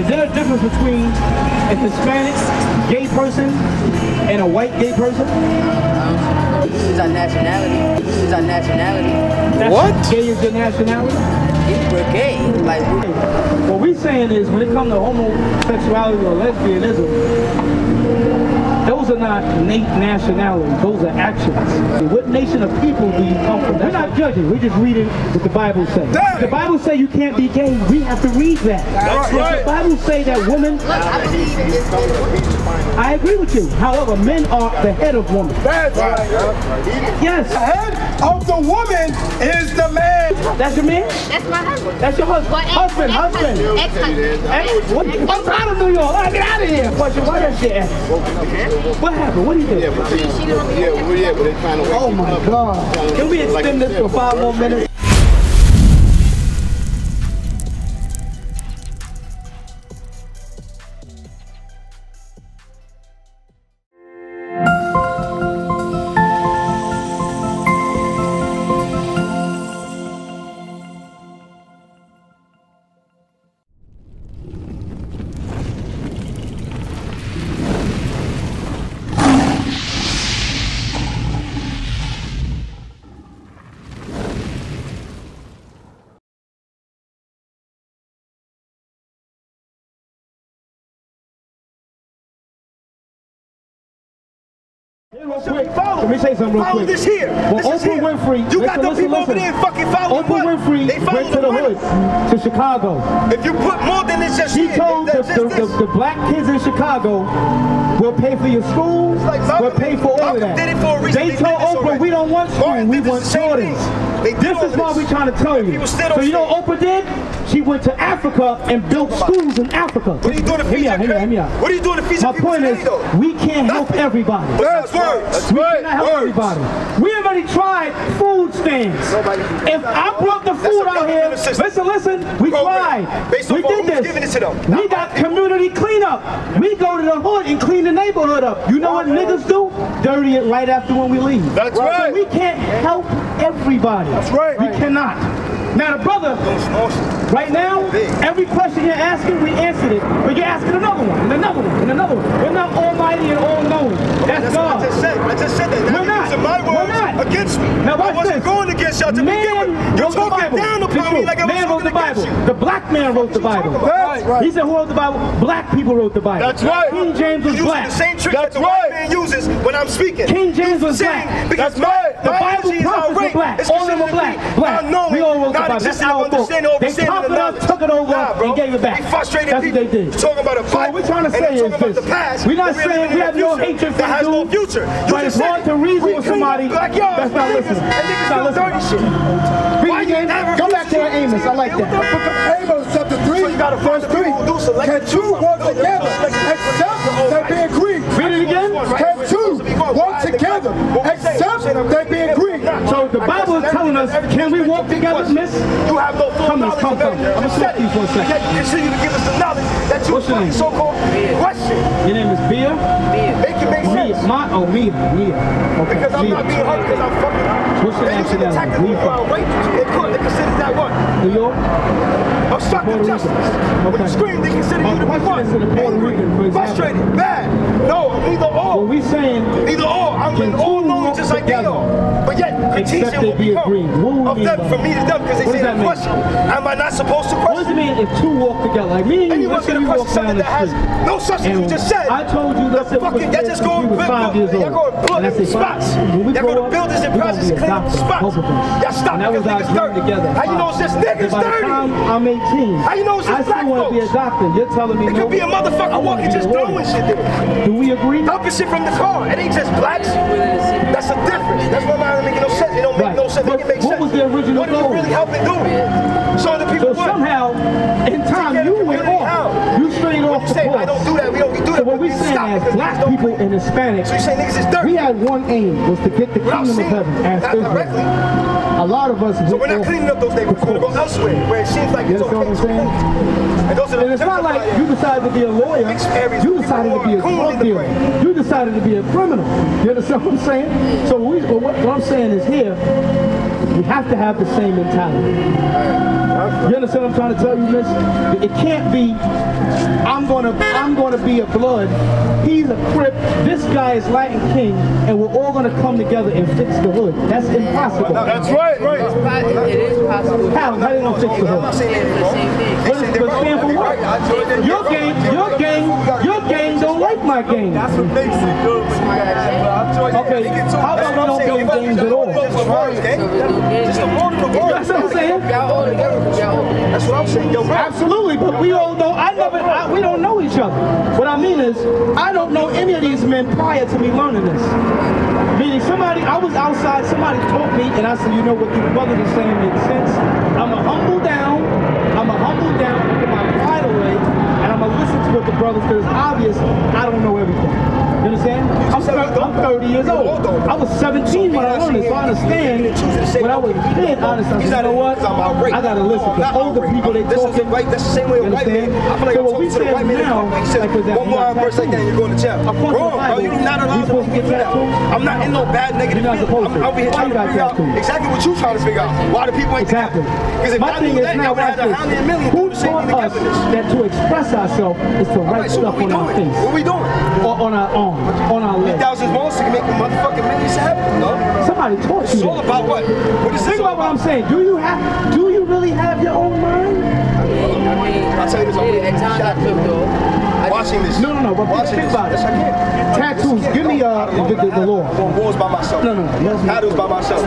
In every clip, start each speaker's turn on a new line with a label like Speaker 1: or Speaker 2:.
Speaker 1: Is there a difference between a Hispanic gay person and a white gay person?
Speaker 2: This is our nationality. This is our nationality.
Speaker 3: What?
Speaker 1: Gay is your nationality?
Speaker 2: If we're gay, like we,
Speaker 1: What we saying is when it comes to homosexuality or lesbianism, those are not innate nationalities. Those are actions. What nation of people do you come from? We're not judging. We're just reading what the Bible says. The Bible say you can't be gay. We have to read that.
Speaker 3: That's right.
Speaker 1: The Bible say that women.
Speaker 2: look, I believe in this.
Speaker 1: I agree with you. However, men are the head of women.
Speaker 3: That's right.
Speaker 1: Yes.
Speaker 3: The head of the woman is the man.
Speaker 1: That's your man.
Speaker 4: That's my husband.
Speaker 1: That's your husband.
Speaker 4: Well, ex-
Speaker 1: husband. Husband.
Speaker 4: Ex-husband.
Speaker 1: Hey, what, I'm out of New York. I get out of here. Question, why that shit? What happened? What do you do?
Speaker 5: Yeah, but yeah, but they trying to.
Speaker 1: Oh my God. Can we extend this for five more minutes? Real quick, Let me say something real
Speaker 3: Follow
Speaker 1: quick.
Speaker 3: this here.
Speaker 1: Well,
Speaker 3: This is
Speaker 1: Oprah
Speaker 3: here.
Speaker 1: Winfrey.
Speaker 3: You got
Speaker 1: listen,
Speaker 3: them
Speaker 1: listen,
Speaker 3: people over
Speaker 1: listen.
Speaker 3: there fucking following
Speaker 1: Oprah
Speaker 3: what?
Speaker 1: Winfrey
Speaker 3: They
Speaker 1: went to
Speaker 3: the
Speaker 1: the hood, to Chicago.
Speaker 3: If you put more than this just
Speaker 1: She
Speaker 3: here,
Speaker 1: told the, the, the, the black kids in Chicago, we'll pay for your schools,
Speaker 3: like
Speaker 1: we'll pay for all of that.
Speaker 3: did it for a reason.
Speaker 1: They
Speaker 3: They
Speaker 1: told Oprah,
Speaker 3: already.
Speaker 1: we don't want school,
Speaker 3: Martin
Speaker 1: we want
Speaker 3: the same
Speaker 1: Jordans.
Speaker 3: thing. They did
Speaker 1: This is what we're trying to tell you. So you know what Oprah did? She went to Africa and built schools in Africa.
Speaker 3: What are you doing to
Speaker 1: Hear
Speaker 3: feed
Speaker 1: me out,
Speaker 3: your
Speaker 1: hear me out, hear me out.
Speaker 3: What are you doing to feed
Speaker 1: My
Speaker 3: your people
Speaker 1: point is,
Speaker 3: today, though?
Speaker 1: we can't help everybody.
Speaker 3: That's words.
Speaker 1: We cannot help everybody. We already tried food stamps. If I brought the food out here, listen, listen, we
Speaker 3: Program.
Speaker 1: tried.
Speaker 3: Based
Speaker 1: We did
Speaker 3: who's
Speaker 1: this.
Speaker 3: giving it to them.
Speaker 1: We got community cleanup. We go to the hood and clean the neighborhood up. You know what niggas do? Dirty it right after when we leave.
Speaker 3: That's
Speaker 1: So
Speaker 3: right.
Speaker 1: we can't help everybody. That's
Speaker 3: right.
Speaker 1: We cannot. Now the brother, right now, every question you're asking, we answered it. But you're asking another one, and another one, and another one. We're not almighty and all knowing. That's
Speaker 3: That's what I
Speaker 1: God.
Speaker 3: just said. I just said that. Now
Speaker 1: We're not.
Speaker 3: using my
Speaker 1: We're
Speaker 3: words
Speaker 1: not.
Speaker 3: against me.
Speaker 1: Now
Speaker 3: I wasn't
Speaker 1: this.
Speaker 3: going against y'all to begin
Speaker 1: Man
Speaker 3: with. You're talking down upon me like I was
Speaker 1: Man wrote the Bible.
Speaker 3: you.
Speaker 1: The black man wrote the Bible.
Speaker 3: Right, right.
Speaker 1: He said who wrote the Bible? Black people wrote the Bible.
Speaker 3: That's right.
Speaker 1: King James was
Speaker 3: You're
Speaker 1: black.
Speaker 3: the same trick
Speaker 5: That's
Speaker 3: that the white
Speaker 5: right.
Speaker 3: man uses when I'm speaking.
Speaker 1: King James was black.
Speaker 3: Because
Speaker 5: That's right.
Speaker 1: The Bible
Speaker 3: is
Speaker 1: prophets were black.
Speaker 3: It's
Speaker 1: All of them were black. Black.
Speaker 3: unknowing,
Speaker 1: We all wrote the Bible. That's our book. They copied us, took it over,
Speaker 3: Nah,
Speaker 1: and gave it back.
Speaker 3: Frustrated
Speaker 1: That's what they did.
Speaker 3: You're talking about a
Speaker 1: So
Speaker 3: Bible.
Speaker 1: what we're trying to say is this.
Speaker 3: the past.
Speaker 1: We're not
Speaker 3: we're
Speaker 1: saying we have no hatred for
Speaker 3: that has
Speaker 1: the
Speaker 3: no
Speaker 1: dude,
Speaker 3: future.
Speaker 1: But it's hard to reason with somebody that's not listening. That's not listening. Read
Speaker 3: Why you
Speaker 1: again.
Speaker 3: never
Speaker 1: Go back to Amos. I like
Speaker 3: Yeah, what the
Speaker 1: that.
Speaker 6: Amos chapter 3,
Speaker 3: So you gotta find
Speaker 6: verse 3.
Speaker 3: people who do select
Speaker 6: Can two work together except that they be agreed?
Speaker 1: Read it again.
Speaker 6: Can two work together except they be agreed?
Speaker 1: So the Bible is telling us, can we walk together, miss?
Speaker 3: You have no full
Speaker 1: Come, miss,
Speaker 3: knowledge
Speaker 1: come,
Speaker 3: of
Speaker 1: come. I'ma
Speaker 3: You
Speaker 1: stop
Speaker 3: said
Speaker 1: you for a second.
Speaker 3: Yet you continue to give us the knowledge that you
Speaker 1: What's your
Speaker 3: so-called question.
Speaker 1: Your name is Bia?
Speaker 3: Make it make
Speaker 1: Mia.
Speaker 3: sense.
Speaker 1: My, oh, Mia. Mia. Okay.
Speaker 3: Because I'm
Speaker 1: Mia.
Speaker 3: not being hurt because I'm fucking.
Speaker 1: What's your nationality? Where you from?
Speaker 3: who. They could. They consider that what?
Speaker 1: New York?
Speaker 3: Obstructive justice.
Speaker 1: Rican.
Speaker 3: When
Speaker 1: Okay.
Speaker 3: you scream, they consider
Speaker 1: My
Speaker 3: you to be what? Angry,
Speaker 1: Rican,
Speaker 3: frustrated, bad. No, neither
Speaker 1: Well,
Speaker 3: or.
Speaker 1: we saying
Speaker 3: Neither or. I'm an all
Speaker 1: walk
Speaker 3: just like they are. But yet, critiquing will
Speaker 1: be
Speaker 3: become?
Speaker 1: What
Speaker 3: of them from me to them because they
Speaker 1: What
Speaker 3: say
Speaker 1: that
Speaker 3: question. Am I not supposed to question?
Speaker 1: What does it mean if two walk together? Like me and you, let's say we walk down
Speaker 3: something
Speaker 1: the street.
Speaker 3: no substance? You just said.
Speaker 1: I told you let's
Speaker 3: fucking, y'all just
Speaker 1: we
Speaker 3: go
Speaker 1: was
Speaker 3: build,
Speaker 1: five years
Speaker 3: y'all
Speaker 1: old.
Speaker 3: go and
Speaker 1: And
Speaker 3: build
Speaker 1: say,
Speaker 3: spots. Y'all
Speaker 1: grow
Speaker 3: go to
Speaker 1: up,
Speaker 3: buildings and
Speaker 1: we gonna
Speaker 3: process
Speaker 1: be a
Speaker 3: clean up spots.
Speaker 1: both of us.
Speaker 3: Y'all stop because niggas dirty.
Speaker 1: together.
Speaker 3: How you know it's just niggas
Speaker 1: by the
Speaker 3: dirty?
Speaker 1: time I'm 18,
Speaker 3: How you know it's
Speaker 1: I
Speaker 3: just black
Speaker 1: still want to be a doctor. You're telling me
Speaker 3: It
Speaker 1: no.
Speaker 3: could be a
Speaker 1: I
Speaker 3: motherfucker walking just throwing shit there.
Speaker 1: Do we agree?
Speaker 3: Dumping shit from the car. It ain't just blacks. That's a difference. That's why mine don't make no sense. It don't make no sense. It make
Speaker 1: what was the original goal?
Speaker 3: What are you really helping do? Show the people
Speaker 1: So somehow, in time, you went off.
Speaker 3: Out.
Speaker 1: You
Speaker 3: say. I don't do that, we don't we do
Speaker 1: So
Speaker 3: that.
Speaker 1: what we saying as black people and. Hispanics,
Speaker 3: So you say niggas is dirty.
Speaker 1: we had one aim was to get the
Speaker 3: Without
Speaker 1: kingdom of heaven as
Speaker 3: not directly.
Speaker 1: A lot of us
Speaker 3: So we're not cleaning up those neighborhoods. We're gonna go elsewhere where it seems like
Speaker 1: You
Speaker 3: it's
Speaker 1: understand
Speaker 3: okay.
Speaker 1: what I'm saying?
Speaker 3: And those are the
Speaker 1: And it's not like you decided to be a lawyer. You decided to be a drug dealer. You decided to be a criminal. You understand what I'm saying? So we, what, what I'm saying is here, We have to have the same mentality. You understand what I'm trying to tell you, Miss? It can't be. I'm gonna. I'm gonna be a blood. He's a Crip. This guy is Latin King, and we're all gonna come together and fix the hood. That's impossible.
Speaker 6: That's right,
Speaker 2: It's
Speaker 6: right.
Speaker 2: po- it is possible.
Speaker 1: How? How they gonna fix the hood?
Speaker 3: saying
Speaker 2: the same thing.
Speaker 1: But stand for what? Your gang, your gang, your gang don't like my gang.
Speaker 6: That's what makes it good.
Speaker 1: Okay, how about we don't build gangs at all?
Speaker 3: Just a word of the word.
Speaker 1: That's what I'm saying.
Speaker 2: Y'all all together, y'all all
Speaker 3: That's what I'm saying. Yo, bro.
Speaker 1: Absolutely, but we all don't. I never. I, we don't know each other. What I mean is, I don't know any of these men prior to me learning this. Meaning, somebody. I was outside. Somebody taught me, and I said, you know what your brothers are saying makes sense. I'm a humble down. I'm a humble down. Put my pride away, and I'm gonna listen to what the brothers. Because it's obvious I don't know everything. Understand? I'm, I'm 30 years old. I was 17 when I learned this, so I understand. When I was a kid, I.
Speaker 3: He's
Speaker 1: You know what?
Speaker 3: I'm.
Speaker 1: I gotta listen to older people. They
Speaker 3: This is
Speaker 1: talking.
Speaker 3: right. That's the same way a white man. I feel like
Speaker 1: So
Speaker 3: I'm talking to the white man.
Speaker 1: now,
Speaker 3: public. He says,
Speaker 1: like, for example,
Speaker 3: one more verse like that, you're going to jail.
Speaker 1: The
Speaker 3: Wrong, bro. You're not allowed to
Speaker 1: supposed to
Speaker 3: fucking
Speaker 1: get
Speaker 3: that. I'm not in no bad negative.
Speaker 1: You're not supposed
Speaker 3: I'm
Speaker 1: to.
Speaker 3: over here trying to figure out exactly what you're trying to figure out. Why the people ain't
Speaker 1: Exactly.
Speaker 3: Because if
Speaker 1: My
Speaker 3: I
Speaker 1: thing
Speaker 3: knew
Speaker 1: is
Speaker 3: that,
Speaker 1: now
Speaker 3: y'all would have a hundred million
Speaker 1: Who taught us that to express ourselves is to write stuff on our face
Speaker 3: What we doing?
Speaker 1: or on our arm, on our leg?
Speaker 3: Thousand balls to make a motherfucking millions happen. No.
Speaker 1: Somebody taught
Speaker 3: It's
Speaker 1: you It's
Speaker 3: all
Speaker 1: that.
Speaker 3: about what? What is this
Speaker 1: Think
Speaker 3: all
Speaker 1: about what I'm saying. Do you have? Do you really have your own mind?
Speaker 2: I mean, I mean,
Speaker 3: I'll tell you this, I'm
Speaker 2: yeah, at times though.
Speaker 3: Watching this.
Speaker 1: No, no, no. But
Speaker 3: Watching
Speaker 1: think
Speaker 3: this.
Speaker 1: about it.
Speaker 3: Yes, I can.
Speaker 1: Tattoos. Give me uh the, the, the law.
Speaker 3: I'm on walls by myself.
Speaker 1: No, no, no.
Speaker 3: Tattoos by myself.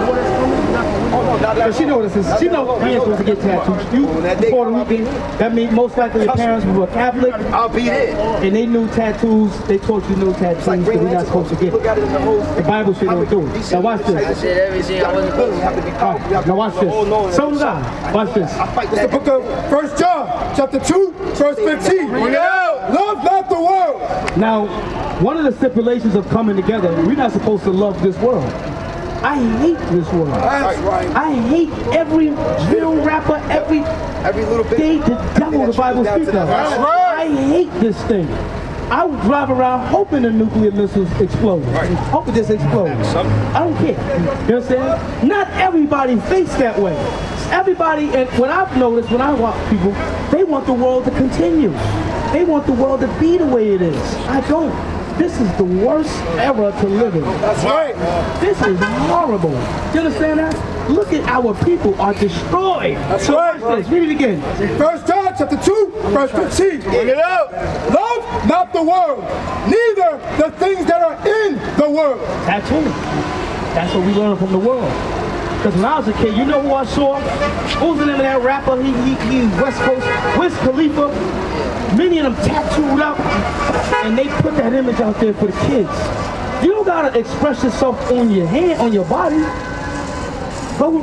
Speaker 3: Oh, no, not that.
Speaker 1: But she know this is. She know we ain't supposed to get tattoos. You Puerto Rican. That means most likely your parents were Catholic.
Speaker 3: I'll be there.
Speaker 1: And they knew tattoos. They taught you no tattoos.
Speaker 3: It's like
Speaker 1: so we're not supposed to get.
Speaker 3: It the
Speaker 1: Bible said don't do it. Now watch
Speaker 2: I
Speaker 1: this.
Speaker 2: said everything I wasn't supposed to.
Speaker 3: have to be
Speaker 1: All
Speaker 3: powerful. You
Speaker 1: right, now watch
Speaker 3: be all knowing.
Speaker 1: this. So does I. Watch this.
Speaker 3: I fight
Speaker 6: The book of First John, chapter 2, verse 15.
Speaker 3: Bring.
Speaker 6: Love not the world.
Speaker 1: Now, one of the stipulations of coming together, we're not supposed to love this world. I hate this world.
Speaker 6: That's right.
Speaker 1: I hate every drill rapper, every
Speaker 3: Every little bit.
Speaker 1: day the devil the Bible speaks of.
Speaker 3: That's
Speaker 6: right.
Speaker 1: I hate this thing. I would drive around hoping the nuclear missiles explode.
Speaker 3: Right.
Speaker 1: Hope it just explodes. I don't care. You understand? Not everybody thinks that way. Everybody, and what I've noticed when I watch people, they want the world to continue. They want the world to be the way it is. I don't. This is the worst era to live in.
Speaker 6: That's right.
Speaker 1: This is horrible. You understand that? Look at our people are destroyed.
Speaker 6: That's
Speaker 1: So
Speaker 6: right.
Speaker 1: this. Read it again.
Speaker 6: First John, chapter 2, verse 15.
Speaker 3: Bring it out.
Speaker 6: Love not the world, neither the things that are in the world.
Speaker 1: Tattoo. That's what we learn from the world. Because when I was a kid, you know who I saw? Who's the name of that rapper? He, he, he's West Coast. Wiz Khalifa. Many of them tattooed up. And they put that image out there for the kids. You don't gotta express yourself on your hand, on your body. Go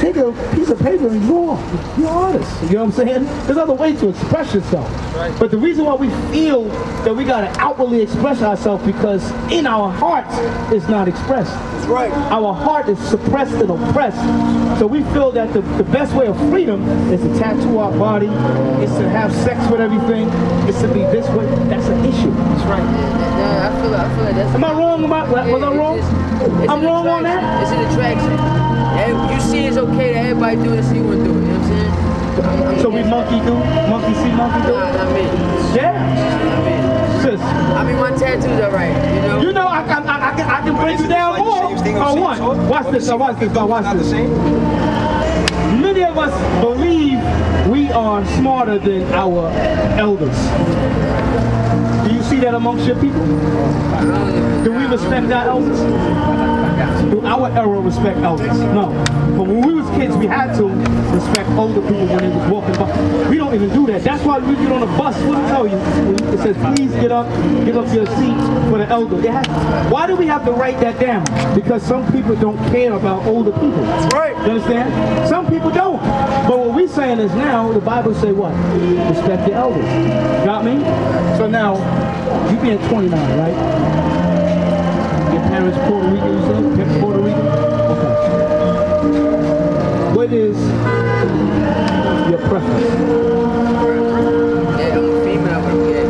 Speaker 1: take a piece of paper and draw. You're an artist. You know what I'm saying? There's other ways to express yourself. But the reason why we feel that we gotta outwardly express ourselves because in our hearts it's not expressed.
Speaker 6: That's right.
Speaker 1: Our heart is suppressed and oppressed. So we feel that the, the best way of freedom is to tattoo our body, is to have sex with everything, is to be this way. That's an issue. That's right.
Speaker 2: Yeah, I feel, I feel like that's.
Speaker 1: Am I wrong about was I wrong?
Speaker 2: it's just-
Speaker 1: I'm
Speaker 2: an
Speaker 1: wrong on
Speaker 2: attraction.
Speaker 1: that?
Speaker 2: It's an attraction. And you see it's okay that everybody do it, so you want to do. You know what I'm saying? I'm- I'm
Speaker 1: So we monkey do, monkey see, monkey do.
Speaker 2: Nah, not me.
Speaker 1: Yeah, Nah,
Speaker 2: Not me.
Speaker 1: sis.
Speaker 2: I mean, my tattoos are right. You know.
Speaker 1: You know I, I, I, I can I can break you
Speaker 3: it
Speaker 1: down
Speaker 3: like
Speaker 1: more.
Speaker 3: same thing on
Speaker 1: Oh,
Speaker 3: same
Speaker 1: what?
Speaker 3: sword?
Speaker 1: Watch this.
Speaker 3: the
Speaker 1: Now watch this. Now watch
Speaker 3: Not the
Speaker 1: this.
Speaker 3: same.
Speaker 1: Many of us believe we are smarter than our elders. Do you see that amongst your people? Do we respect our elders? Do our era respect elders? No. But when we was kids, we had to respect older people when they was walking by. We don't even do that. That's why we get on a bus. What do tell you? It says, please get up, give up your seat for the elder. Why do we have to write that down? Because some people don't care about older people.
Speaker 6: That's right.
Speaker 1: You understand? Some people don't. But what we're saying is now, the Bible say what? Respect the elders. Got me? So now, you being 29, right? parents Puerto Rican or something? Puerto Rican? Okay. What is your preference?
Speaker 2: Gay or female or gay?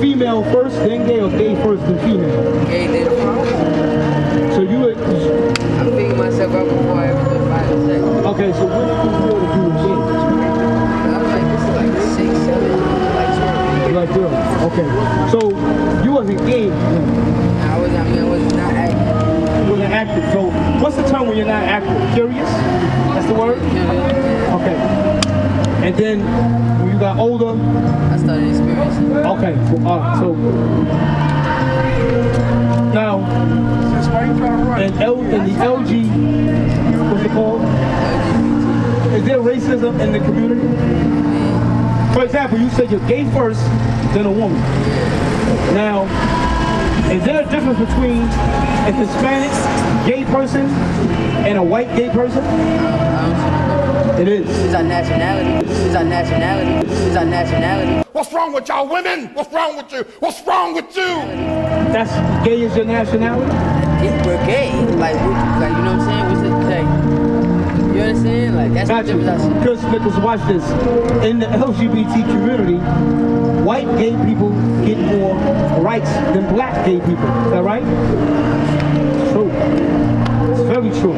Speaker 1: Female first, then gay, or gay first, then female?
Speaker 2: Gay, then female.
Speaker 1: So you would...
Speaker 2: I'm thinking myself out before I ever go five and six.
Speaker 1: Okay, so what do you feel to
Speaker 2: do with I'm like, this is like six, seven, like Like
Speaker 1: 12, okay. So you wasn't gay.
Speaker 2: I was not acting.
Speaker 1: You wasn't active. So what's the term when you're not active? Curious? That's the word? Okay. And then when you got older,
Speaker 2: I started experiencing.
Speaker 1: okay. So, all right. So now in, L, in the LG, what's it called? Is there racism in the community? For example, you said you're gay first, then a woman. Now, is there a difference between a Hispanic gay person and a white gay person? Um, it is.
Speaker 2: This is our nationality. This is our nationality. This is our nationality.
Speaker 3: What's wrong with y'all women? What's wrong with you? What's wrong with you?
Speaker 1: That's gay is your nationality?
Speaker 2: If we're gay, like, we, like you know what I'm saying? What's it like? You understand? Like that's
Speaker 1: Got
Speaker 2: the
Speaker 1: you.
Speaker 2: difference. I see.
Speaker 1: Because, Nicholas, watch this. In the LGBT community, white gay people get more rights than black gay people. Is that right? True. It's very true.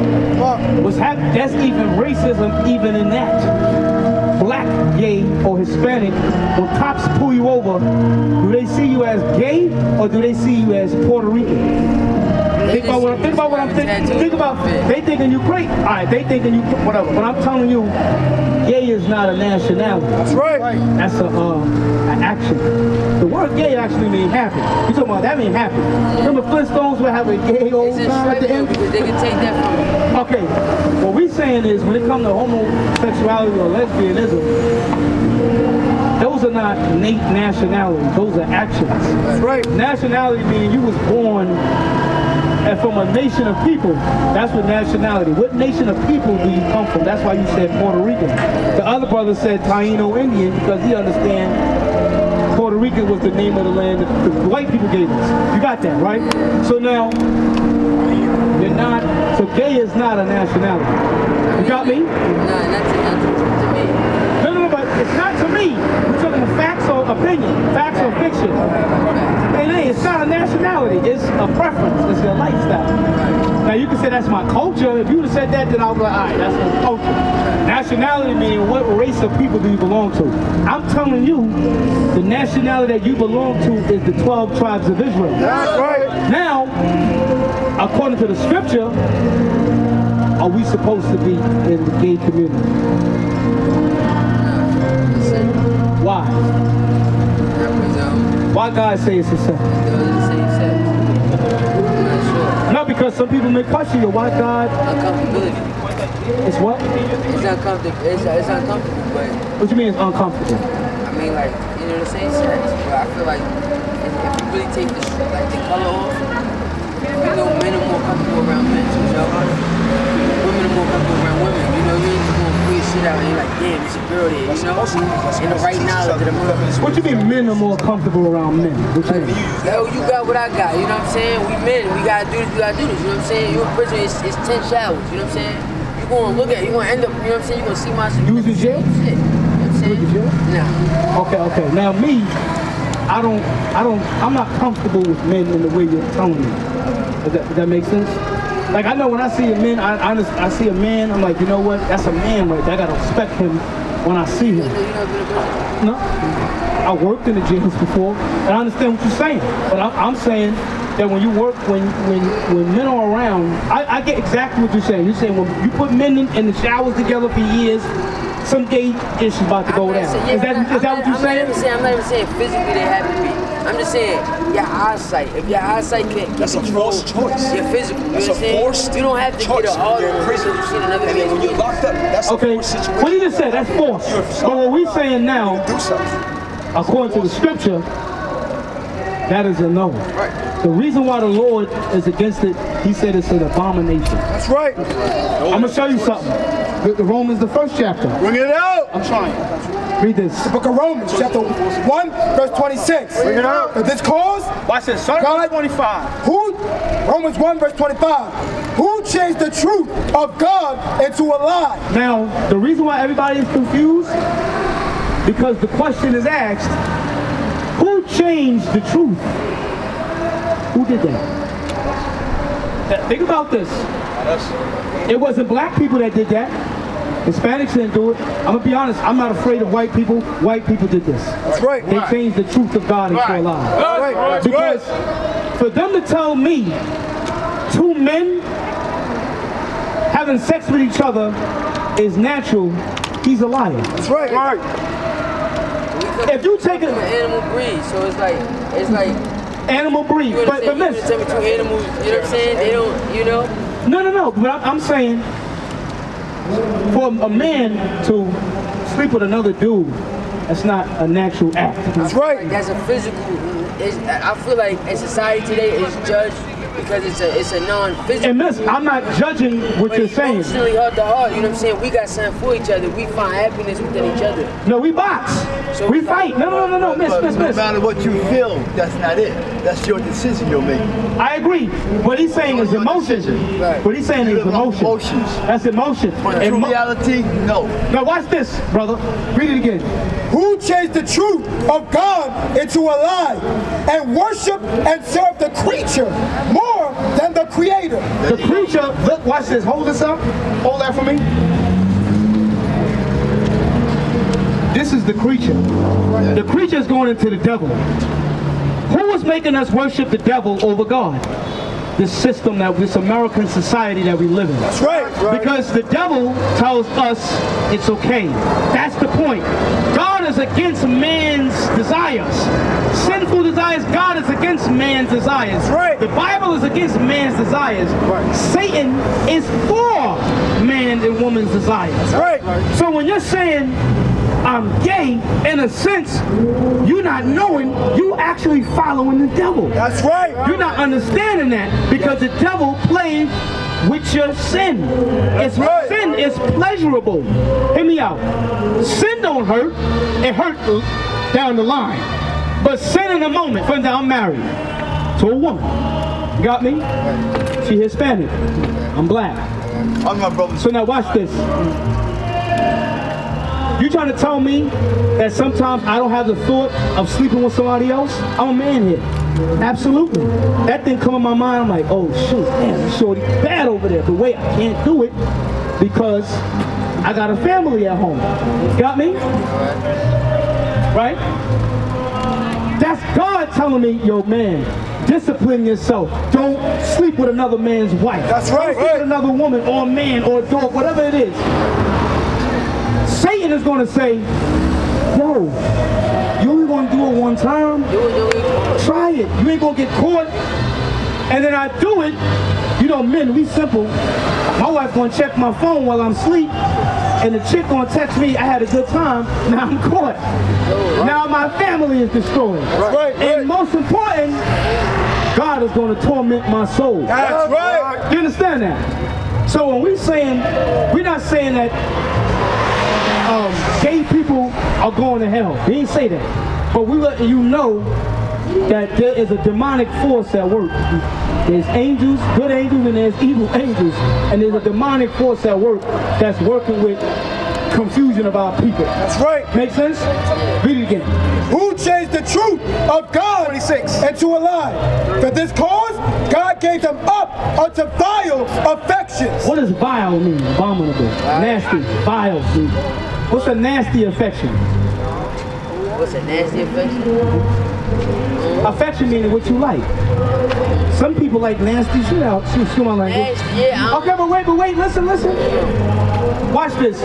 Speaker 1: What's hap- That's even racism, even in that. Black, gay, or Hispanic, when cops pull you over, do they see you as gay or do they see you as Puerto Rican? Think about what, think about what I'm thinking. Think about, they thinking you great. All right, they thinking you, whatever. But I'm telling you, gay is not a nationality.
Speaker 6: That's right.
Speaker 1: That's a, uh, an action. The word gay actually means happy. You talking about that means happy. Remember Flintstones would have a gay old
Speaker 2: It's just
Speaker 1: guy at the end?
Speaker 2: they can take that from.
Speaker 1: Okay, what we saying is when it comes to homosexuality or lesbianism, those are not innate nationalities, those are actions.
Speaker 6: That's right.
Speaker 1: Nationality being you was born and from a nation of people. That's what nationality. What nation of people do you come from? That's why you said Puerto Rican. The other brother said Taino Indian because he understand Puerto Rican was the name of the land that the white people gave us. You got that, right? So now, you're not, so gay is not a nationality. You got me?
Speaker 2: Nah, not to, not to, to me.
Speaker 1: No, no, no, but it's not to me. We're talking about facts or opinion, facts or fiction. Hey, hey, it's not a nationality. It's a preference. It's your lifestyle. Now you can say that's my culture. If you would have said that, then I would be like, all right, that's my culture. Nationality meaning what race of people do you belong to? I'm telling you, the nationality that you belong to is the 12 tribes of Israel.
Speaker 6: That's right.
Speaker 1: Now, according to the scripture, are we supposed to be in the gay community? Why? Why God says it's
Speaker 2: same not
Speaker 1: because some people may question you. Why God?
Speaker 2: Uncomfortability.
Speaker 1: It's what?
Speaker 2: It's uncomfortable. It's, it's uncomfortable, but
Speaker 1: What you mean it's uncomfortable?
Speaker 2: I mean, like, you know, the same sex. But I feel like if, if you really take the like the color off, you know, men are more comfortable around men. You know, women are more comfortable around women. You know, what I just gonna pull your shit out and you're like, damn, it's a girl there. You know, in the right knowledge of the motherfucker.
Speaker 1: What you mean men are more comfortable around men? What you mean?
Speaker 2: Yo, you got what I got, you know what I'm saying? We men, we gotta do this, we gotta do this, you know what I'm saying? You in prison, it's, it's 10 showers, you know what I'm saying? You gonna look at it, you gonna end up, you know what I'm saying? You gonna see my shit.
Speaker 1: You was in jail?
Speaker 2: Shit, you know what I'm saying?
Speaker 1: was?
Speaker 2: Nah.
Speaker 1: Okay, okay. Now me, I don't, I don't, I'm not comfortable with men in the way you're telling me. Does that, does that make sense? Like I know when I see a man, I, I, just, I see a man, I'm like, you know what? That's a man right there. I gotta respect him when I see him.
Speaker 2: You know, been in prison.
Speaker 1: No. I worked in the gyms before, and I understand what you're saying. But I, I'm saying that when you work, when when when men are around, I, I get exactly what you're saying. You're saying when you put men in, in the showers together for years, some gay issue about to go down.
Speaker 2: saying- yeah,
Speaker 1: Is that
Speaker 2: not-
Speaker 1: is that
Speaker 2: I'm
Speaker 1: what you're
Speaker 2: I'm
Speaker 1: saying?
Speaker 2: Not even saying? I'm not even saying physically they have to be. I'm just saying your eyesight. If your eyesight can, can
Speaker 5: That's a
Speaker 2: control
Speaker 5: forced choice.
Speaker 2: your physical, you
Speaker 5: That's a
Speaker 2: understand?
Speaker 5: forced
Speaker 2: You don't have to
Speaker 5: choice
Speaker 2: get a hard
Speaker 5: you're in prison.
Speaker 2: you've seen another
Speaker 5: And then when you're locked up, that's a
Speaker 1: Okay.
Speaker 5: forced situation.
Speaker 1: What you just said, that's force. But what we're saying now,
Speaker 5: Do
Speaker 1: according to the scripture, that is a no. The reason why the Lord is against it, he said it's an abomination.
Speaker 6: That's right.
Speaker 1: I'm gonna show you something. The, the Romans, the first chapter.
Speaker 6: Bring it out.
Speaker 1: I'm trying. Read this.
Speaker 6: The Book of Romans, chapter 1, verse 26. Bring it out. This cause,
Speaker 1: Watch this. Start
Speaker 6: God-
Speaker 1: 25.
Speaker 6: who, Romans 1, verse 25, who changed the truth of God into a lie?
Speaker 1: Now, the reason why everybody is confused, because the question is asked, who changed the truth? Who did that? Th- Think about this. It wasn't black people that did that. Hispanics didn't do it. I'm gonna be honest. I'm not afraid of white people. White people did this.
Speaker 6: That's right.
Speaker 1: They changed the truth of God into a lie.
Speaker 6: That's right. That's right.
Speaker 1: Because for them to tell me two men having sex with each other is natural, he's a liar.
Speaker 6: That's right. Right.
Speaker 1: If you take
Speaker 2: from
Speaker 1: it-
Speaker 2: an animal breed, so it's like it's like
Speaker 1: Animal breed. But, but
Speaker 2: You
Speaker 1: miss,
Speaker 2: tell me two animals. You know what I'm saying? They don't. You know.
Speaker 1: no, no, no. But I'm, I'm saying for a man to sleep with another dude, that's not a natural act.
Speaker 6: That's
Speaker 2: Like
Speaker 6: right.
Speaker 2: that's a physical. I feel like in society today it's judged because it's a it's a non-physical.
Speaker 1: And miss, I'm not judging what
Speaker 2: but
Speaker 1: you're saying.
Speaker 2: emotionally, heart to heart, you know what I'm saying? We got something for each other. We find happiness within each other.
Speaker 1: No, we box.
Speaker 2: So
Speaker 1: we
Speaker 2: we-
Speaker 1: fight. No, no, no, no, no, miss,
Speaker 5: But
Speaker 1: miss,
Speaker 5: no
Speaker 1: miss.
Speaker 5: matter what you feel, that's not it. That's your decision you're making.
Speaker 1: I agree. What he's saying is emotion.
Speaker 5: Right.
Speaker 1: What he's saying
Speaker 5: You
Speaker 1: is
Speaker 5: live off
Speaker 1: emotion.
Speaker 5: emotions.
Speaker 1: That's emotion.
Speaker 5: But true
Speaker 1: Emo-
Speaker 5: reality, no.
Speaker 1: now watch this, brother. Read it again.
Speaker 6: Who changed the truth of God into a lie and worship and serve the creature more than the creator?
Speaker 1: The creature, look, watch this. Hold this up. Hold that for me. This is the creature. The creature is going into the devil. Who is making us worship the devil over God? This system that this American society that we live in.
Speaker 6: That's right.
Speaker 1: Because the devil tells us it's okay. That's the point. God is against man's desires. Sinful desires, God is against man's desires.
Speaker 6: right.
Speaker 1: The Bible is against man's desires.
Speaker 6: Right.
Speaker 1: Satan is for man and woman's desires.
Speaker 6: That's right.
Speaker 1: So when you're saying I'm gay, in a sense, you're not knowing, you actually following the devil.
Speaker 6: That's right.
Speaker 1: You're not understanding that because the devil plays with your sin. It's
Speaker 6: right.
Speaker 1: sin is pleasurable. Hear me out. Sin don't hurt. It hurt down the line. But sin in a moment. For example, I'm married to a woman. You got me? She Hispanic. I'm black.
Speaker 5: I'm my brother.
Speaker 1: So now watch this. Trying to tell me that sometimes I don't have the thought of sleeping with somebody else? I'm a man here. Absolutely. That thing come in my mind, I'm like, oh shoot, damn, shorty bad over there. But wait, I can't do it because I got a family at home. Got me? Right? That's God telling me, yo man, discipline yourself. Don't sleep with another man's wife.
Speaker 6: That's right.
Speaker 1: Don't sleep with another woman or man or dog, whatever it is. Satan is going to say, yo, you only going to do it one time?
Speaker 2: Do it, do it.
Speaker 1: Try it. You ain't going to get caught. And then I do it. You know, men, we simple. My wife going to check my phone while I'm asleep. And the chick going to text me, I had a good time. Now I'm caught. Now my family is destroyed.
Speaker 6: Right.
Speaker 1: And most important, God is going to torment my soul.
Speaker 6: That's right.
Speaker 1: You understand that? So when we saying, we're not saying that um, gay people are going to hell. We didn't say that. But we letting you know that there is a demonic force at work. There's angels, good angels, and there's evil angels. And there's a demonic force at work that's working with confusion of our people.
Speaker 6: That's right.
Speaker 1: Make sense? Read it again.
Speaker 6: Who changed the truth of God
Speaker 3: 26.
Speaker 6: into a lie? For this cause, God gave them up unto vile affections.
Speaker 1: What does vile mean? Abominable. Nasty. Vile mean. What's a nasty affection?
Speaker 2: What's a nasty affection? Mm.
Speaker 1: Affection meaning what you like. Some people like nasty shit out. Shoot my language.
Speaker 2: Nasty, yeah. I'm,
Speaker 1: Okay, but wait, but wait, listen, listen. Watch this.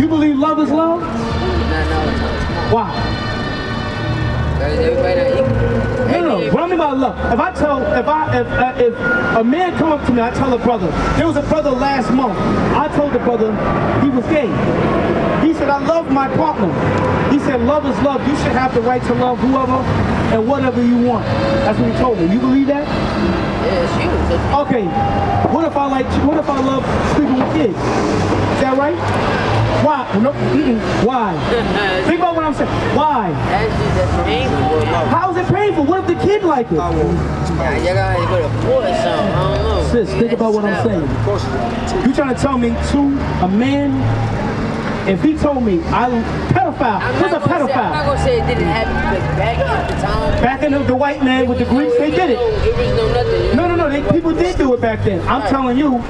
Speaker 1: You believe love is love?
Speaker 2: No,
Speaker 1: Why?
Speaker 2: Because everybody not equal.
Speaker 1: By love, if I tell, if I, if, uh, if a man come up to me, I tell a brother, there was a brother last month, I told the brother he was gay. He said, I love my partner. He said, love is love. You should have the right to love whoever and whatever you want. That's what he told me. You believe that?
Speaker 2: Yeah, it's you.
Speaker 1: Okay. What if I like, what if I love sleeping with kids? Is that right? Why? No. Why? Think about what I'm saying. Why?
Speaker 2: That's just painful.
Speaker 1: How is it painful? What if the kid like it?
Speaker 2: You gotta go to court or something. I don't know.
Speaker 1: Sis, think about what I'm saying. You trying to tell me to a man, if he told me I pedophile,
Speaker 2: I'm
Speaker 1: what's a
Speaker 2: not, gonna say, I'm not
Speaker 1: pedophile?
Speaker 2: gonna say it didn't happen because back at the time.
Speaker 1: Back in the, the white man with the Greeks, they did it.
Speaker 2: It was no nothing. you
Speaker 1: No, no, no, they, people did do it back then. I'm telling you,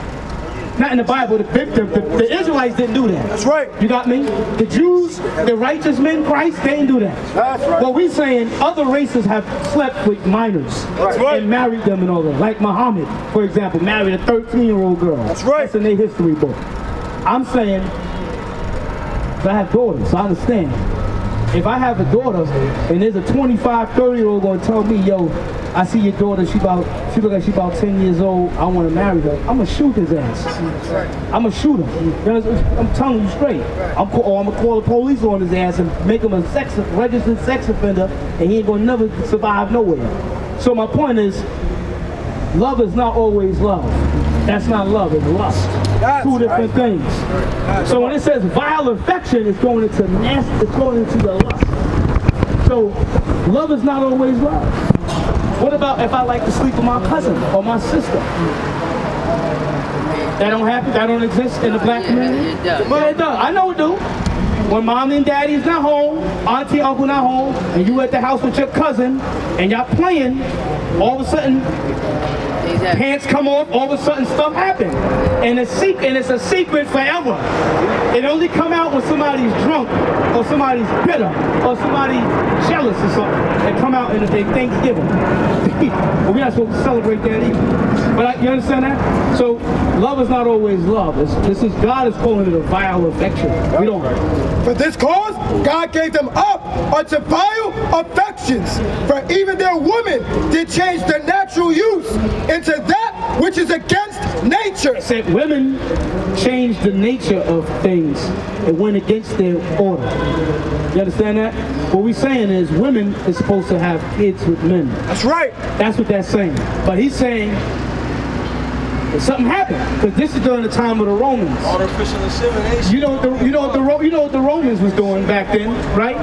Speaker 1: Not in the Bible. The, the, the, the Israelites didn't do that.
Speaker 6: That's right.
Speaker 1: You got me? The Jews, the righteous men, Christ, they didn't do that.
Speaker 6: That's right.
Speaker 1: What we saying, other races have slept with minors
Speaker 6: right.
Speaker 1: and married them and all that. Like Muhammad, for example, married a 13-year-old girl.
Speaker 6: That's right.
Speaker 1: That's in their history book. I'm saying, 'cause I have daughters, so I understand. If I have a daughter and there's a 25, 30 year old going to tell me, yo, I see your daughter, she about, she look like she about 10 years old, I want to marry her, I'm going to shoot his ass. I'm going to shoot him. You understand? I'm telling you straight. I'm, call, or oh, I'm going to call the police on his ass and make him a sex, registered sex offender and he ain't to never survive nowhere. So my point is, love is not always love. That's not love, it's lust.
Speaker 6: That's
Speaker 1: Two different things. So when it says vile affection, it's going into nasty, it's going into the lust. So love is not always love. What about if I like to sleep with my cousin or my sister? That don't happen, that don't exist in the black
Speaker 2: Yeah,
Speaker 1: community?
Speaker 2: it does.
Speaker 1: Well, it does. I know it do. When mom and daddy's not home, auntie, uncle not home, and you at the house with your cousin, and y'all playing, all of a sudden
Speaker 2: Exactly.
Speaker 1: pants come off, all of a sudden stuff happens. And it's secret, and it's a secret forever. It only come out when somebody's drunk, or somebody's bitter, or somebody's jealous or something. It come out in the day Thanksgiving. but we're not supposed to celebrate that either. But I, you understand that? So love is not always love. It's, this is God is calling it a vile affection. We don't.
Speaker 6: For this cause, God gave them up unto vile affections. For even their women did change their natural use into that which is against nature.
Speaker 1: said women changed the nature of things. It went against their order. You understand that? What we're saying is women is supposed to have kids with men.
Speaker 6: That's right.
Speaker 1: That's what that's saying. But he's saying that something happened because this is during the time of the Romans.
Speaker 5: Artificial insemination.
Speaker 1: You know, what the, you know what the Ro- you know what the Romans was doing back then, right?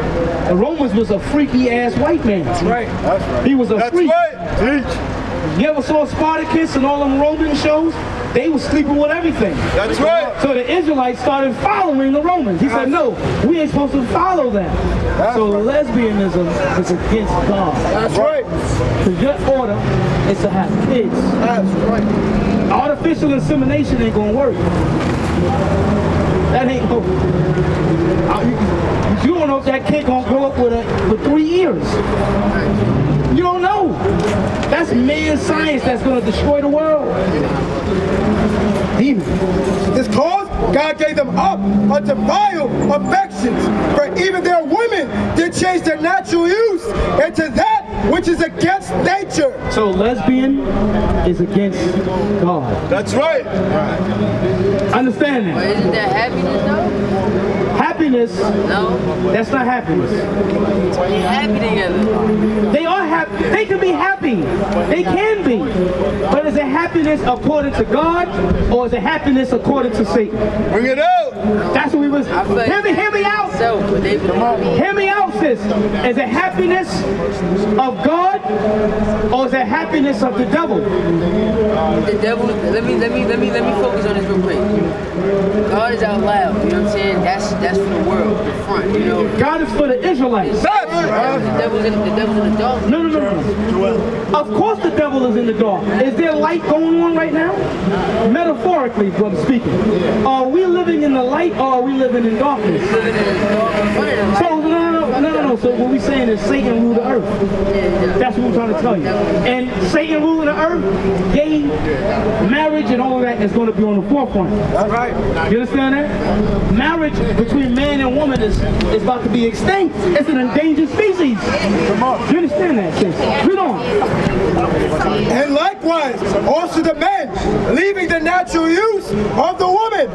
Speaker 1: The Romans was a freaky ass white man. That's
Speaker 6: right.
Speaker 5: That's right.
Speaker 1: He was a
Speaker 5: That's
Speaker 1: freak.
Speaker 5: right. Teach.
Speaker 1: You ever saw Spartacus and all them Roman shows? They was sleeping with everything.
Speaker 5: That's right.
Speaker 1: So the Israelites started following the Romans. He said, no, we ain't supposed to follow that. so lesbianism is against God.
Speaker 6: That's right.
Speaker 1: Because your order is to have kids.
Speaker 6: That's right.
Speaker 1: Artificial insemination ain't gonna work. That ain't gonna Uh, you, don't know if that kid gonna grow up with a, with three years. You don't know. That's man science that's gonna destroy the world. Demon.
Speaker 6: This cause, God gave them up unto vile affections. For even their women did change their natural use into that which is against nature.
Speaker 1: So lesbian is against God.
Speaker 5: That's right.
Speaker 1: Understand
Speaker 2: But
Speaker 1: that.
Speaker 2: isn't that happiness though?
Speaker 1: Happiness,
Speaker 2: No.
Speaker 1: that's not happiness.
Speaker 2: They happy together.
Speaker 1: They are happy. They can be happy. They can be. But is it happiness according to God or is it happiness according to Satan?
Speaker 5: Bring it out.
Speaker 1: That's what we was.
Speaker 2: I feel like
Speaker 1: Hear me, hear me out.
Speaker 2: So, they
Speaker 1: Hear me out, sis. Is it happiness of God or is it happiness of the devil?
Speaker 2: the devil. Let me let me let me let me focus on this real quick. God is out loud. You know what I'm saying? That's that's for the world, the front. You know.
Speaker 1: God is for the Israelites.
Speaker 6: That's
Speaker 2: The devil's in the devil's in the dark.
Speaker 1: No, no, no, no. Of course the devil is in the dark. Is there light going on right now? Metaphorically, what I'm speaking. Are we living in the light or are we living in darkness?
Speaker 2: Living in the dark in front of the light.
Speaker 1: So, no, no, no. So what we saying is Satan rule the earth. That's what we're trying to tell you. And Satan ruling the earth, gay, marriage, and all of that is going to be on the forefront.
Speaker 6: That's right.
Speaker 1: You understand that? Marriage between man and woman is, is about to be extinct. It's an endangered species.
Speaker 6: Come on.
Speaker 1: You understand that, sis? Read on.
Speaker 6: And likewise, also the men, leaving the natural use of the woman,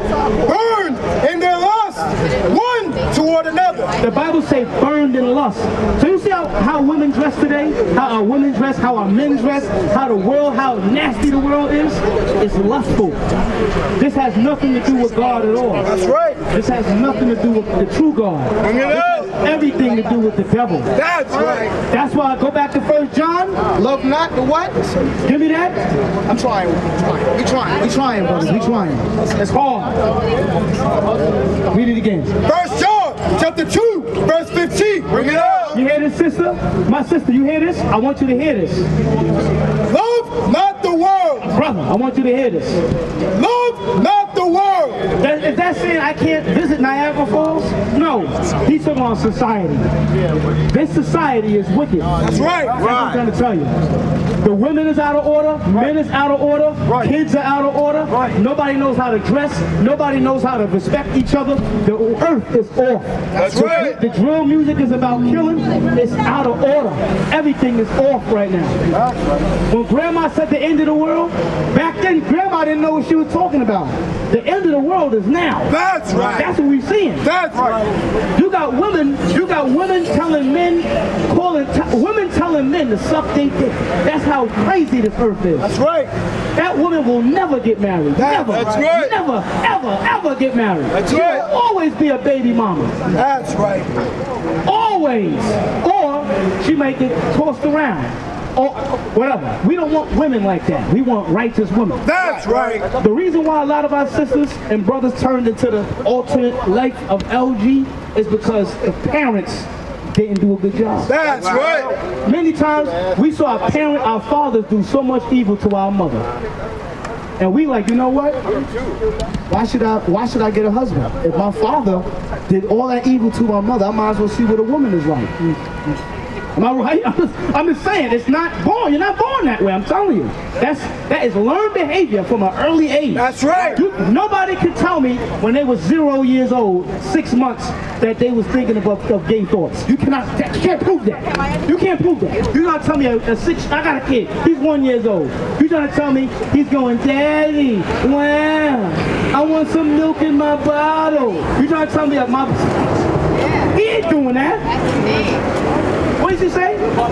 Speaker 6: burned in their lust, toward another.
Speaker 1: The Bible says burned in lust. So you see how, how women dress today? How our women dress, how our men dress, how the world, how nasty the world is? It's lustful. This has nothing to do with God at all.
Speaker 6: That's right.
Speaker 1: This has nothing to do with the true God.
Speaker 5: Bring it out.
Speaker 1: Everything to do with the devil.
Speaker 6: That's right.
Speaker 1: That's why I go back to First John.
Speaker 4: Love not the what?
Speaker 1: Give me that.
Speaker 4: I'm trying. We trying. We trying, brothers. We trying.
Speaker 1: It's hard. Read it again.
Speaker 6: First John, chapter 2, verse 15.
Speaker 5: Bring it out.
Speaker 1: You hear this, sister? My sister, you hear this? I want you to hear this.
Speaker 6: Love not the world.
Speaker 1: Brother, I want you to hear this.
Speaker 6: Love not
Speaker 1: Is that saying I can't visit Niagara Falls? No. He's talking about society. This society is wicked.
Speaker 6: That's right.
Speaker 1: That's what I'm trying to tell you. The women is out of order, men is out of order,
Speaker 6: Right.
Speaker 1: kids are out of order,
Speaker 6: Right.
Speaker 1: nobody knows how to dress, nobody knows how to respect each other. The earth is off.
Speaker 6: That's
Speaker 1: The-
Speaker 6: right.
Speaker 1: The drill music is about killing, it's out of order. Everything is off right now. When grandma said the end of the world, back then grandma didn't know what she was talking about. The end of the world is now.
Speaker 6: That's right.
Speaker 1: That's what we're seeing.
Speaker 6: That's right.
Speaker 1: You got women, you got women telling men, calling, t- women telling men to suck their dick. That's how crazy this earth is.
Speaker 6: That's right.
Speaker 1: That woman will never get married.
Speaker 6: That-
Speaker 1: never.
Speaker 6: that's right.
Speaker 1: Never, ever, ever get married.
Speaker 6: That's
Speaker 1: she
Speaker 6: right.
Speaker 1: will always be a baby mama.
Speaker 6: That's right.
Speaker 1: Always. Or she might get tossed around. Or whatever. We don't want women like that. We want righteous women.
Speaker 6: That's right.
Speaker 1: The reason why a lot of our sisters and brothers turned into the alternate life of LG is because the parents didn't do a good job.
Speaker 6: That's right.
Speaker 1: Many times we saw our parent, our fathers do so much evil to our mother. And we like, you know what? Why should I why should I get a husband? If my father did all that evil to my mother, I might as well see what a woman is like. Am I right? I'm just, I'm just saying, it's not born. You're not born that way. I'm telling you. That's that is learned behavior from an early age.
Speaker 6: That's right.
Speaker 1: You, nobody can tell me when they were zero years old, six months, that they was thinking about of gay thoughts. You cannot, that, you can't prove that. You can't prove that. You gotta tell me a, a six, I got a kid, he's one years old. You trying to tell me he's going, Daddy, wow, I want some milk in my bottle. You trying to tell me that my, he ain't doing that.
Speaker 7: That's the thing.
Speaker 1: What did you say?
Speaker 7: What,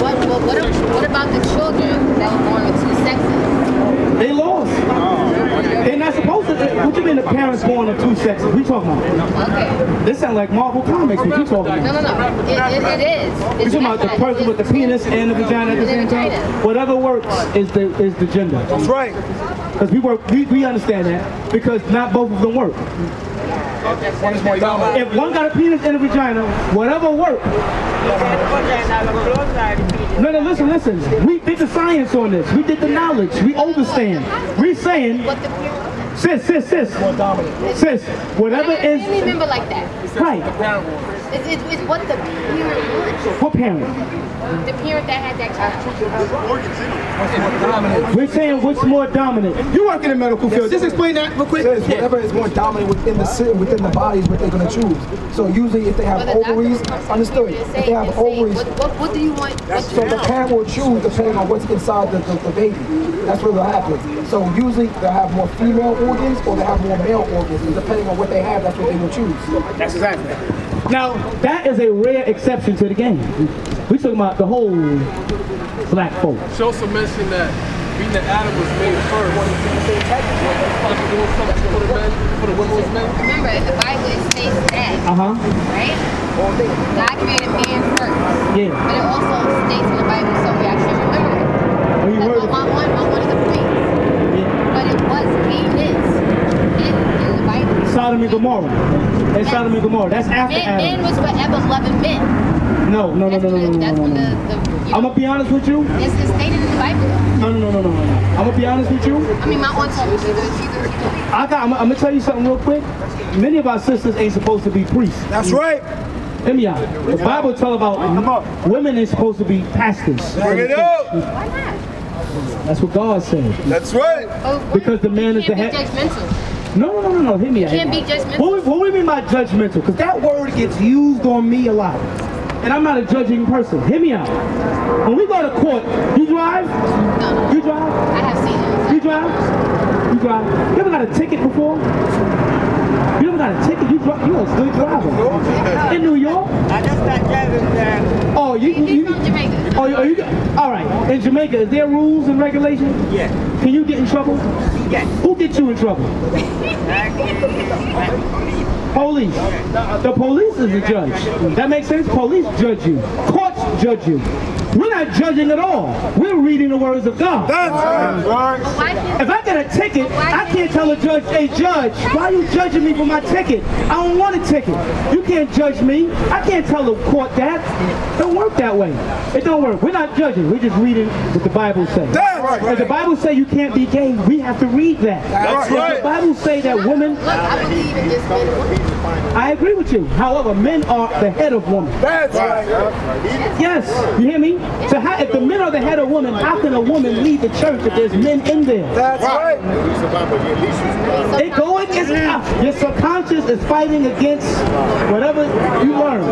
Speaker 7: what, what, what about the children that were born with two sexes?
Speaker 1: They lost. They're not supposed to. What you mean the parents born of two sexes? We talking about?
Speaker 7: Okay.
Speaker 1: This sound like Marvel Comics. What you talking
Speaker 7: No,
Speaker 1: about?
Speaker 7: no, no. It, it, it is.
Speaker 1: You
Speaker 7: It's
Speaker 1: talking about the person with the penis and the vagina at the same time? Whatever works is the is the gender.
Speaker 6: That's right.
Speaker 1: Because we work, we, we understand that because not both of them work. If one got a penis and a vagina, whatever works. No, no, listen, listen. We did the science on this. We did the knowledge. We understand. We saying,
Speaker 7: What the parent,
Speaker 1: sis, sis, sis, sis, whatever
Speaker 7: I didn't
Speaker 1: is
Speaker 7: remember like that.
Speaker 1: right.
Speaker 7: It's, it's, it's what the parent wants.
Speaker 1: What parent?
Speaker 7: The parent that had that child.
Speaker 1: We're saying what's more dominant.
Speaker 4: You work in the medical field. Just explain that real quick.
Speaker 8: says whatever is more dominant within the si- within the body is what they're going to choose. So usually, if they have
Speaker 7: But the
Speaker 8: ovaries,
Speaker 7: will come
Speaker 8: understood. If they have
Speaker 7: and say,
Speaker 8: ovaries,
Speaker 7: What, what, what do you want? What
Speaker 8: so the parent will choose depending on what's inside the, the, the baby. That's what will happen. So usually they'll have more female organs or they have more male organs, and depending on what they have, that's what they will choose.
Speaker 1: That's exactly. Now, that is a rare exception to the game. We talking about the whole black folk.
Speaker 9: She also mentioned that being that Adam was made first. Possible doing something for the men, for the women was made.
Speaker 7: Remember, the Bible states that,
Speaker 1: Uh-huh.
Speaker 7: right? God created man first.
Speaker 1: Yeah.
Speaker 7: But it also states in the Bible, so we actually remember it.
Speaker 1: You
Speaker 7: Like,
Speaker 1: heard it?
Speaker 7: my one, my one is a priest.
Speaker 1: Yeah.
Speaker 7: But it was penis in, in the Bible.
Speaker 1: Sodom and Gomorrah. And Sodom and Gomorrah. That's after
Speaker 7: Men, men
Speaker 1: Adam.
Speaker 7: was forever loving men.
Speaker 1: No, no, no, no, no, no, no,
Speaker 7: that's
Speaker 1: no,
Speaker 7: when the,
Speaker 1: no.
Speaker 7: the
Speaker 1: I'm gonna be honest with you.
Speaker 7: it's, it's stated in the Bible.
Speaker 1: No, no, no, no, no, no. I'm gonna be honest with you.
Speaker 7: I mean, my aunt told me she did, she did, she did.
Speaker 1: I got. I'm, I'm gonna tell you something real quick. Many of our sisters ain't supposed to be priests.
Speaker 6: That's right.
Speaker 1: Hear me out. The Bible tell about women ain't supposed to be pastors.
Speaker 6: Bring it up.
Speaker 7: Why not?
Speaker 1: That's what God said.
Speaker 6: That's right.
Speaker 7: Oh,
Speaker 1: Because the man is the
Speaker 7: can't
Speaker 1: head. No, no, no, no, no. Hear me out.
Speaker 7: can't be judgmental.
Speaker 1: What, what we mean by judgmental? Because that word gets used on me a lot. And I'm not a judging person. Hit me out. When we go to court, you drive?
Speaker 7: No, no,
Speaker 1: You drive?
Speaker 7: I have seen it.
Speaker 1: You drive? You drive? You ever got a ticket before? You got a ticket? You drive? You a good driver. In New York?
Speaker 10: I just got driving there.
Speaker 1: Oh, you, you,
Speaker 7: He's
Speaker 1: you
Speaker 7: from Jamaica.
Speaker 1: Oh, you, you all right. In Jamaica, is there rules and regulations?
Speaker 10: Yeah.
Speaker 1: Can you get in trouble?
Speaker 10: Yes.
Speaker 1: Who get you in trouble? Police. The police is the judge. That makes sense? Police judge you. Courts judge you. We're not judging at all. We're reading the words of God.
Speaker 6: That's right.
Speaker 1: If I get a ticket, I can't tell a judge, hey judge, why are you judging me for my ticket? I don't want a ticket. You can't judge me. I can't tell the court that. It don't work that way. It don't work. We're not judging. We're just reading what the Bible says.
Speaker 6: That's
Speaker 1: If the Bible say you can't be gay, we have to read that.
Speaker 6: That's
Speaker 1: if
Speaker 6: right.
Speaker 1: the Bible say that women,
Speaker 7: Look, I believe in this men.
Speaker 1: I agree with you. However, men are the head of woman.
Speaker 6: That's right.
Speaker 1: Yes, you hear me? So how, if the men are the head of woman, how can a woman lead the church if there's men in there?
Speaker 6: That's right.
Speaker 1: It go against your subconscious is fighting against whatever you learn.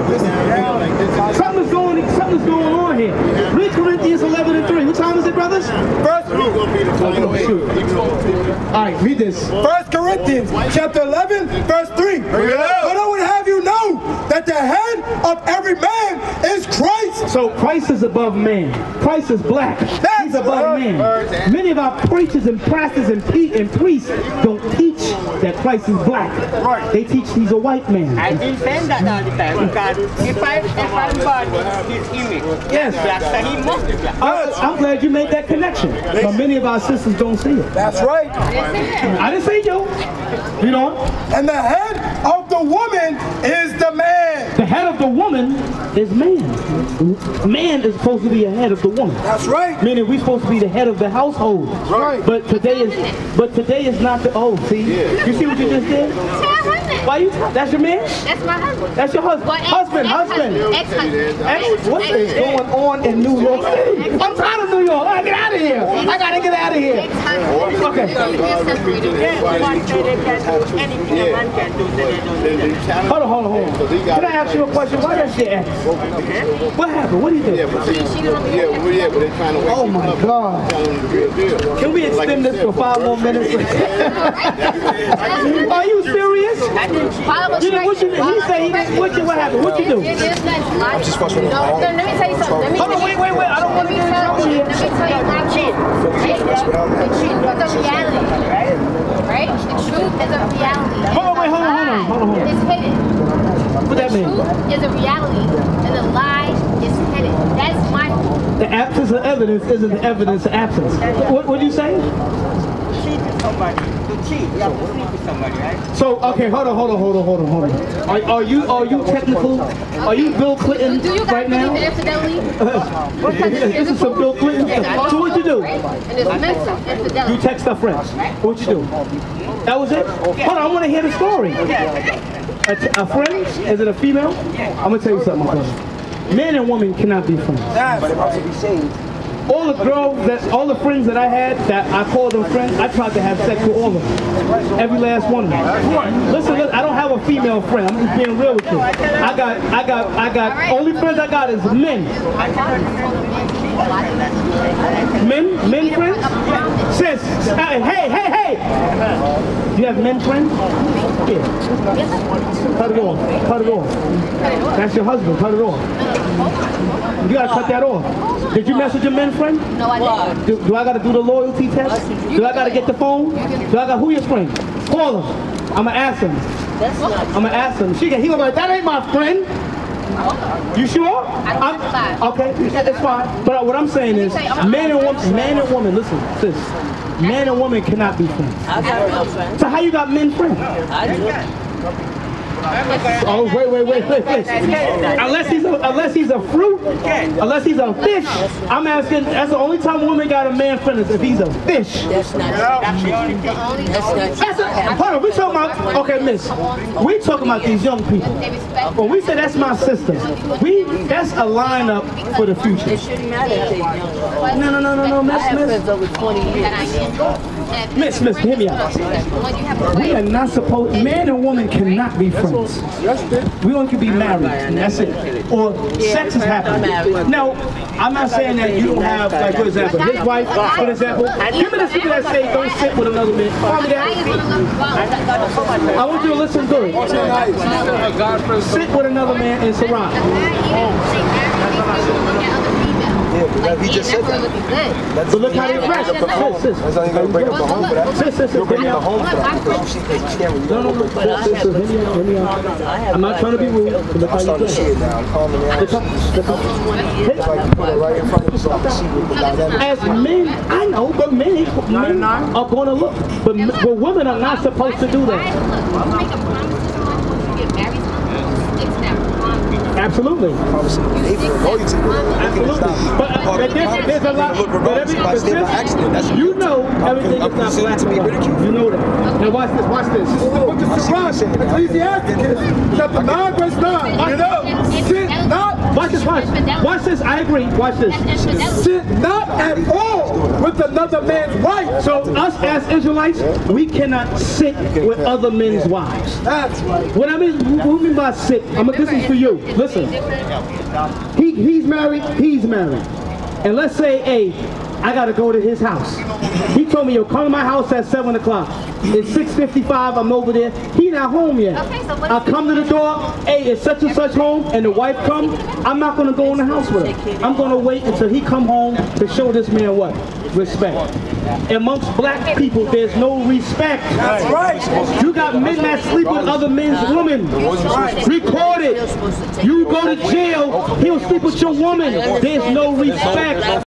Speaker 1: Something's going, something's going on here. Read Corinthians 11 and 3. What time is it, brothers?
Speaker 6: First, oh,
Speaker 1: All right, read this.
Speaker 6: First Corinthians chapter 11, verse 3. But I would have you know that the head of every man is Christ.
Speaker 1: So Christ is above man. Christ is black. He's above man. Many of our preachers and pastors and, pe- and priests don't teach that Christ is black.
Speaker 6: Right.
Speaker 1: They teach he's a white man.
Speaker 10: I didn't say that all the time because if I if I'm born in his image,
Speaker 1: Yes.
Speaker 10: black, so he must be black.
Speaker 1: I- I'm glad you made that connection. But many of our sisters don't see it.
Speaker 6: That's right.
Speaker 1: I didn't say you. You know,
Speaker 6: And the head of the woman is the man.
Speaker 1: the head of the woman is man. Man is supposed to be ahead of the woman.
Speaker 6: That's right.
Speaker 1: Meaning we're supposed to be the head of the household.
Speaker 6: Right.
Speaker 1: But today is but today is not the oh see? You see what you just did?
Speaker 7: That's husband.
Speaker 1: Why you that's your man?
Speaker 7: That's my husband.
Speaker 1: That's your husband.
Speaker 7: Well, ex-
Speaker 1: husband,
Speaker 7: ex-husband.
Speaker 1: husband.
Speaker 7: Ex-husband.
Speaker 1: Ex- what is going on in New York City? I'm tired of New York. I gotta get out of here. I gotta get out of here.
Speaker 7: Ex-husband.
Speaker 1: Okay.
Speaker 10: Yes, one say can do anything a man can do, so they don't do that.
Speaker 1: Hold on, hold on, hold on. Can I ask you a question? Why that shit ass? What happened? What do you think? Oh my God. Can we extend this for five more minutes? Are you serious?
Speaker 7: Father was
Speaker 1: You know, what you, he said he didn't, what, you, what happened? What you do?
Speaker 7: I'm just
Speaker 6: frustrated with
Speaker 7: no, no, let me tell you something.
Speaker 1: Hold on, wait, wait, wait. I don't want to
Speaker 7: me
Speaker 1: get in trouble here.
Speaker 7: Let me tell you my truth. Right? The truth is a reality. Right? The truth is a reality.
Speaker 1: Hold on, wait, hold on, hold on, hold on.
Speaker 7: It's hidden.
Speaker 1: What that
Speaker 7: the
Speaker 1: mean?
Speaker 7: truth is a reality, and the lie is hidden. That's my
Speaker 1: The absence of evidence isn't the evidence of absence. What, what you say?
Speaker 10: Cheat with somebody. To cheat, you have to sleep with somebody, right?
Speaker 1: So, okay, hold on, hold on, hold on, hold on, hold on. Are, are you, are you technical? Are you Bill Clinton
Speaker 7: Do you guys
Speaker 1: right
Speaker 7: believe in
Speaker 1: now?
Speaker 7: infidelity?
Speaker 1: this is some Bill Clinton stuff. So what you do?
Speaker 7: And it's mental infidelity.
Speaker 1: You text our friends. What you do? That was it? Hold on, I want to hear the story. A, t- a friend? Is it a female? I'm gonna tell you something, my brother. Man and woman cannot be friends. All the girls that, all the friends that I had, that I called them friends, I tried to have sex with all of them. Every last one of them. Listen, listen, I don't have a female friend. I'm just being real with you. I got, I got, I got. Only friends I got is men. Men, men friends. Sis, uh, hey, hey, hey, hey. You have men friends? Yeah. Cut it off. Cut it off. That's your husband. Cut it off. You gotta cut that off. Did you message your men friend?
Speaker 7: No, I didn't.
Speaker 1: Do, do I gotta do the loyalty test? Do I gotta get the phone? Do I got who your friend? Call him. I'ma ask him. I'ma ask him. She he gonna be like, that ain't my friend. You sure? I'm- okay, it's fine. But what I'm saying is, man and woman, man and woman. Listen, sis. Man and woman cannot be friends.
Speaker 10: I got no friends.
Speaker 1: So how you got men friends? Oh wait, wait, wait, wait, wait. Unless he's a, unless he's a fruit, unless he's a fish. I'm asking. That's the only time a woman got a man is if he's a fish.
Speaker 10: That's not That's the only thing.
Speaker 7: The only
Speaker 10: That's not
Speaker 1: hold on, we talking about, okay, miss, we talking about these young people. When we say that's my sister, we, that's a lineup for the
Speaker 10: It
Speaker 1: future.
Speaker 10: shouldn't matter if they're young.
Speaker 1: No, no, no, no, no, miss, miss.
Speaker 10: Friends over 20
Speaker 7: that
Speaker 10: years.
Speaker 7: I can.
Speaker 1: Miss, miss, hear me out. We are not supposed, man and woman cannot be friends. We only can be married, and that's it. Or sex is happening. No, I'm not saying that you don't have, like, for example, his wife, for example, give me the people that say don't sit with another man.
Speaker 7: I
Speaker 1: want you to listen good. Sit with another man in Sirach.
Speaker 7: Like, he just said that. Looking good.
Speaker 1: But look how they dress. Sis, sis.
Speaker 6: That's how you gotta break up the home for that. The home for that. Because she, she can't really
Speaker 1: No, no, no, sis, sis, sis, hear me out, hear me out. I'm not trying to be rude, but look how
Speaker 6: I'm starting to see it now. I'm calming down.
Speaker 1: Look how- look how-
Speaker 6: It's like you put it right in front of you so I can see what the dynamic
Speaker 1: As men, I know, but men, men are going to look. But, but women are not supposed to do that.
Speaker 7: Look, you make a promise to someone once you get married to them, stick to that promise.
Speaker 1: Absolutely. Absolutely. But uh, but there's, there's a lot. But every, but this, you know everything is not black and white. You know that. Now watch this. Watch this.
Speaker 6: This is the book of Sirach, Ecclesiasticus, chapter 9, verse 9. You know, sit not,
Speaker 1: Watch this. Watch. Watch this. I agree. Watch this.
Speaker 6: sit not at all with another man's wife.
Speaker 1: So us as Israelites, we cannot sit with other men's wives.
Speaker 6: That's right.
Speaker 1: What I mean, what do you mean by sit? I'm gonna, this is for you. Listen. He he's married. He's married. And let's say, hey, I gotta go to his house. He told me, yo, come to my house at seven o'clock. It's 6:55. I'm over there. He not home yet.
Speaker 7: Okay, so
Speaker 1: I come to the door. Hey, it's such and such home, and the wife come. I'm not gonna go in the house with her. I'm gonna wait until he come home to show this man what respect. Amongst black people, there's no respect.
Speaker 6: That's right.
Speaker 1: You got men that sleep with other men's women. Record it. You go to jail, he'll sleep with your woman. There's no respect.